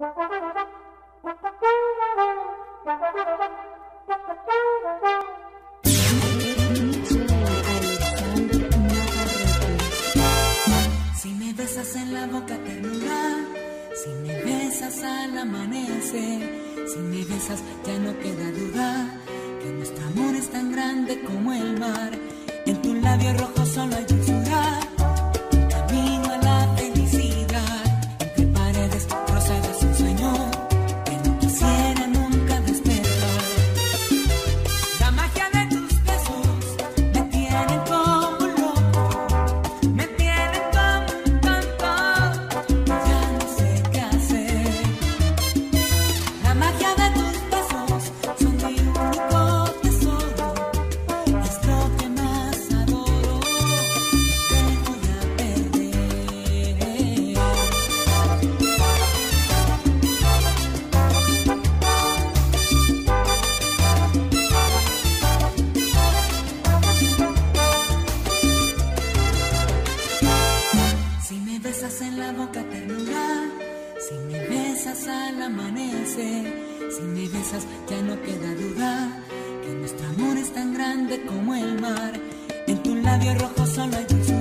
Música besas en la boca ternura, si me besas al amanecer, si me besas ya no queda duda que nuestro amor es tan grande como el mar. En tu labio rojo solo hay un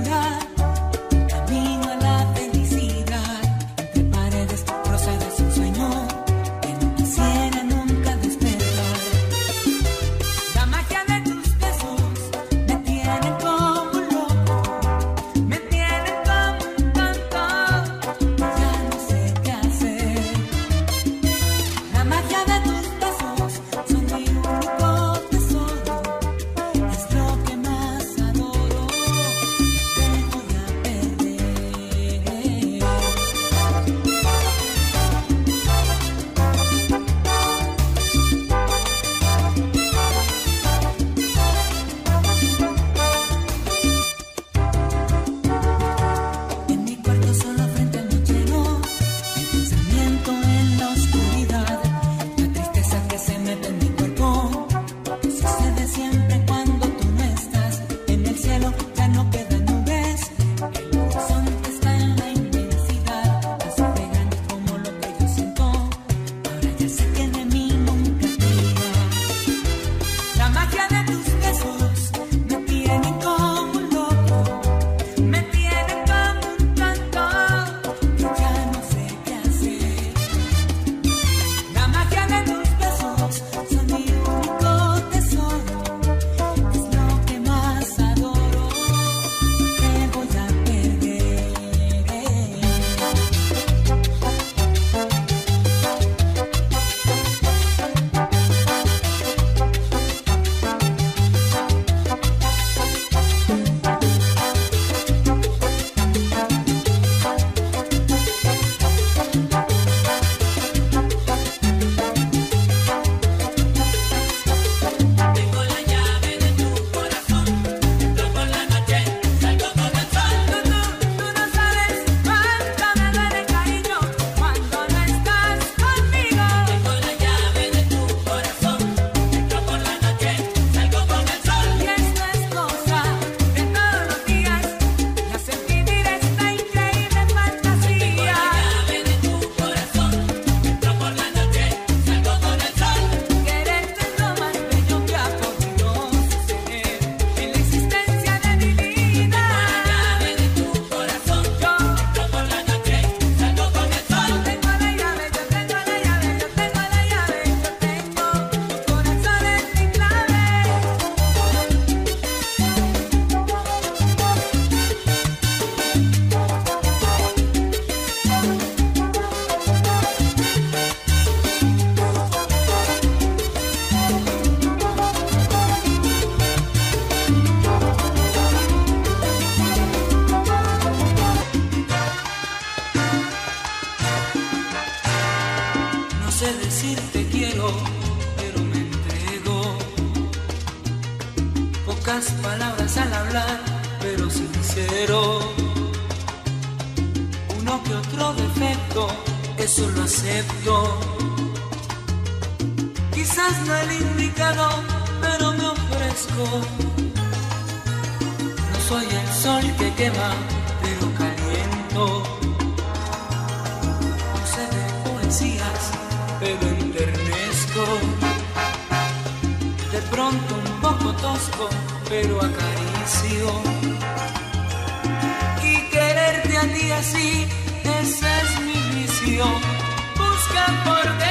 defecto, eso lo acepto. Quizás no el indicado, pero me ofrezco. No soy el sol que quema, pero caliento. No sé de poesías, pero enternezco. De pronto un poco tosco, pero acaricio. Y quererte a ti así busca por dentro.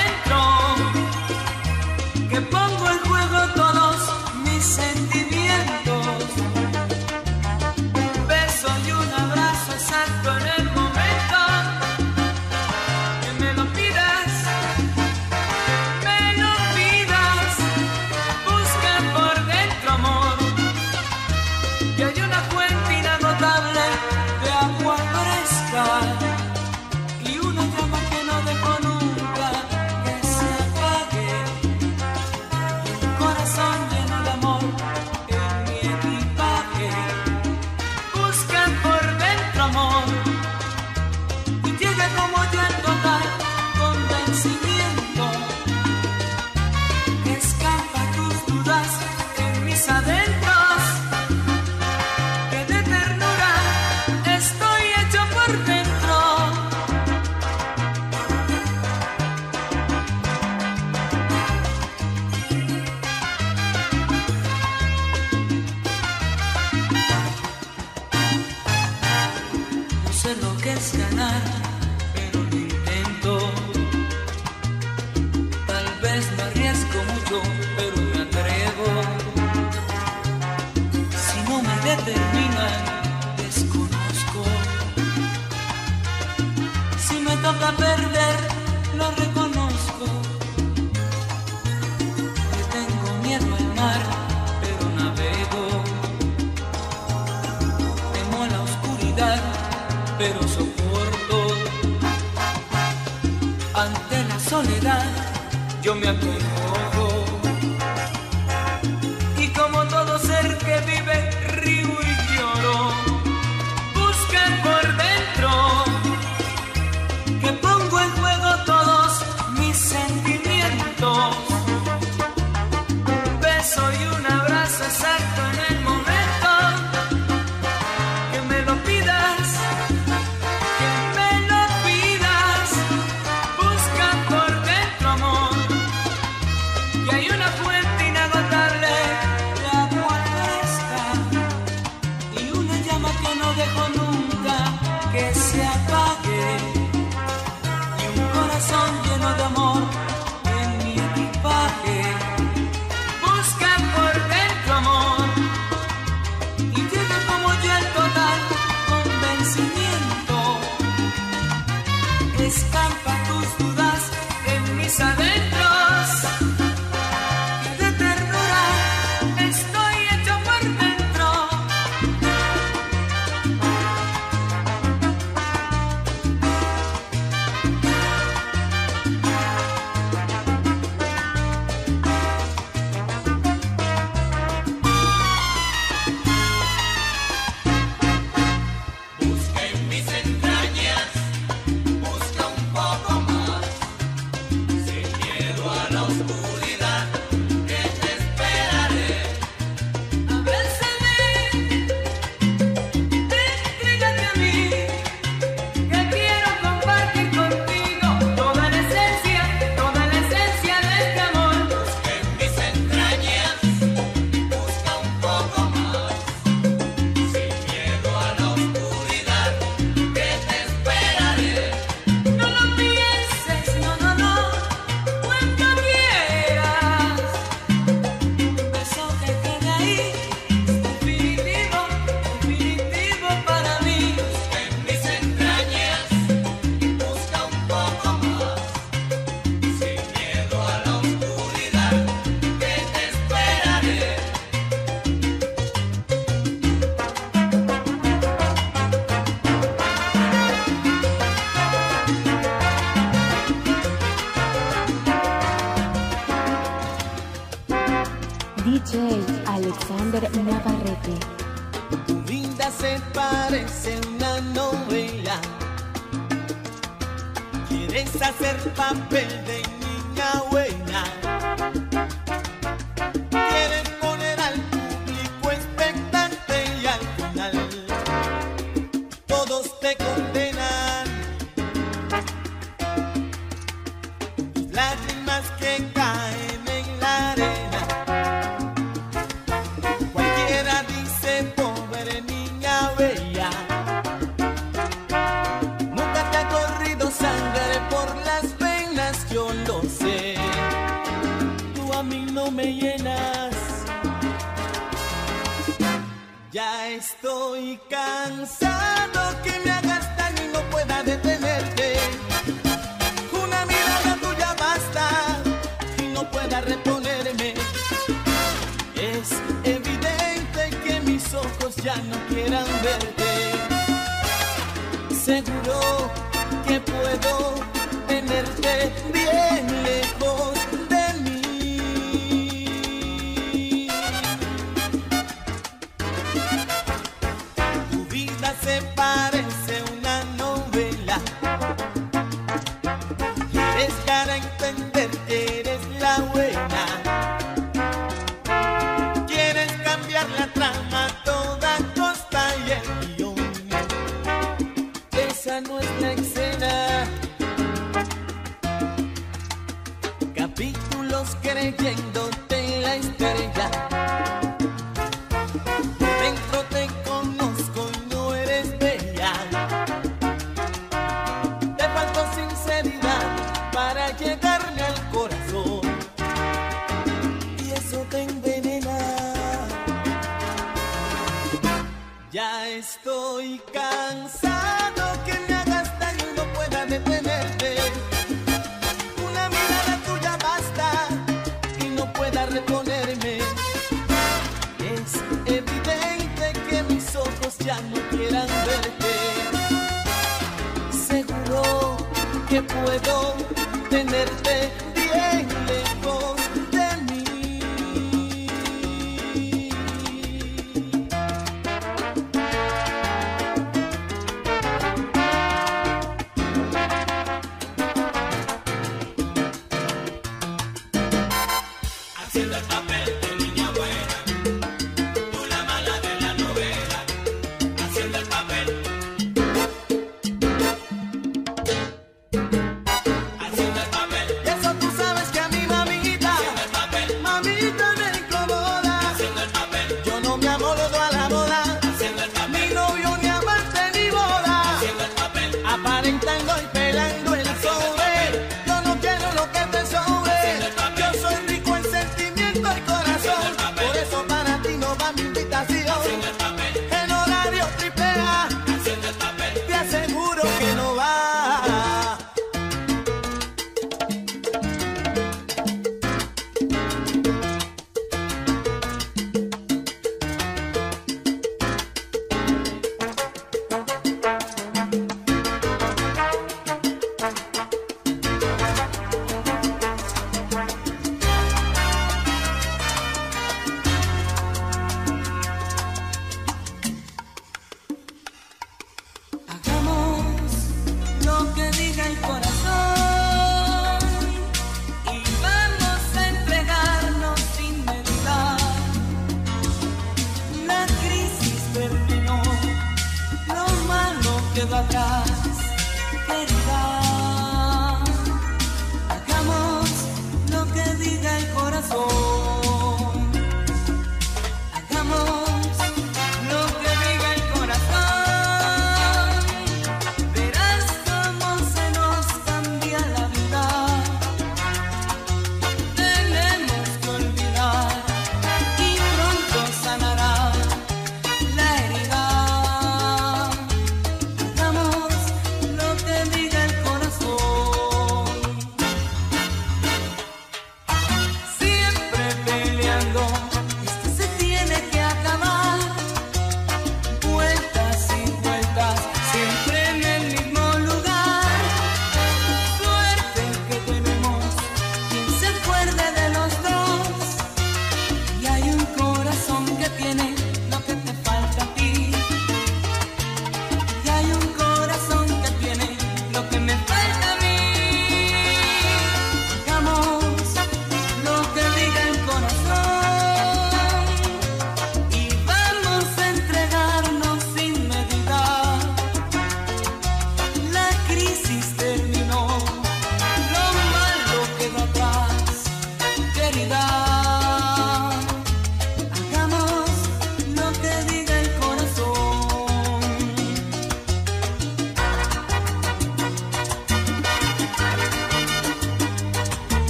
ante la soledad. Yo me acojo happen. Ya estoy cansado que me hagas daño y no pueda detenerte. Una mirada tuya basta y no pueda reponerme. Es evidente que mis ojos ya no quieran verte. Seguro que puedo tenerte.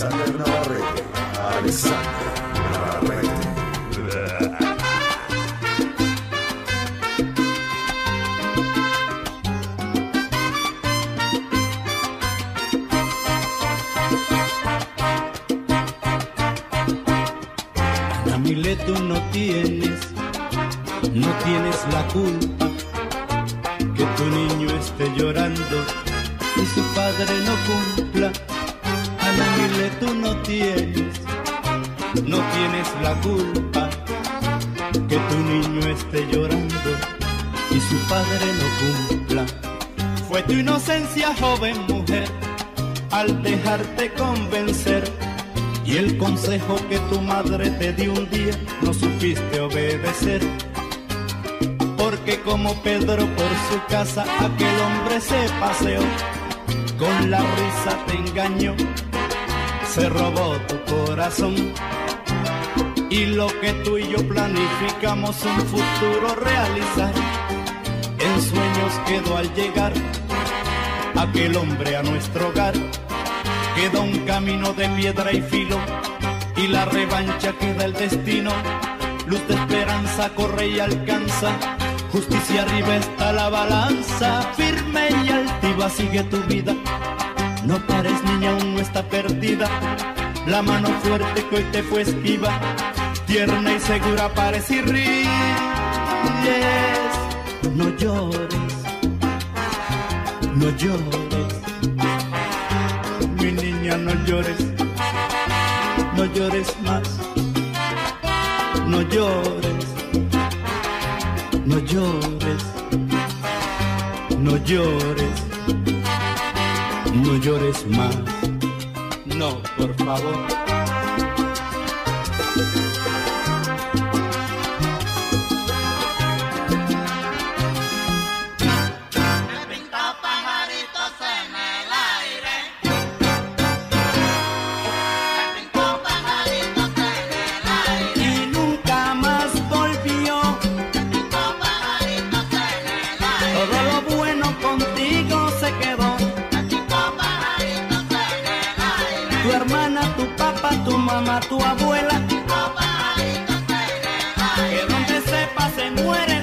Alexander Navarrete. Alexander Navarrete. Mile, tú no tienes, no tienes la culpa que tu niño esté llorando y su padre no cumpla. Mile, tú no tienes, no tienes la culpa que tu niño esté llorando y su padre no cumpla. Fue tu inocencia, joven mujer, al dejarte convencer y el consejo que tu madre te dio un día no supiste obedecer. Porque como Pedro por su casa aquel hombre se paseó, con la risa te engañó, se robó tu corazón. Y lo que tú y yo planificamos un futuro realizar, en sueños quedó al llegar aquel hombre a nuestro hogar queda un camino de piedra y filo y la revancha queda el destino. Luz de esperanza corre y alcanza, justicia arriba está la balanza, firme y altiva sigue tu vida. No pares niña, aún no está perdida, la mano fuerte que hoy te fue esquiva, tierna y segura parece y ríes. No llores, no llores. Mi niña, no llores, no llores más, no llores, no llores, no llores, no llores más, no, por favor. fuera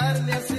darle a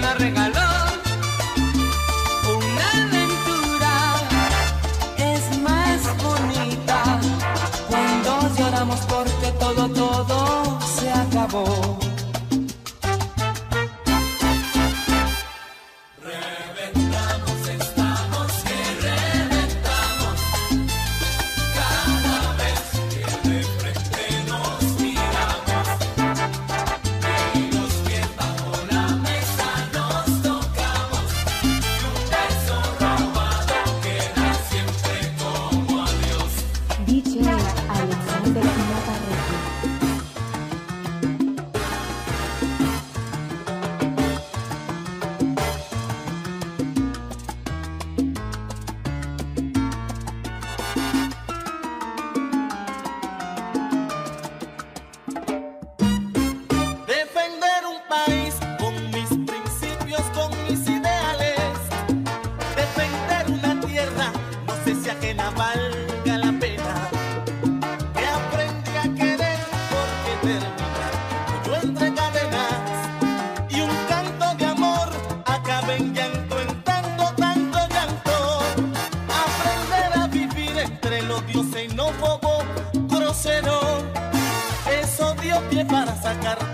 la regaló.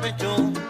capital.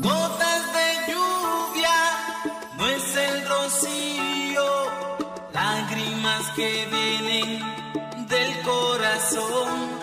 Gotas de lluvia, no es el rocío, lágrimas que vienen del corazón.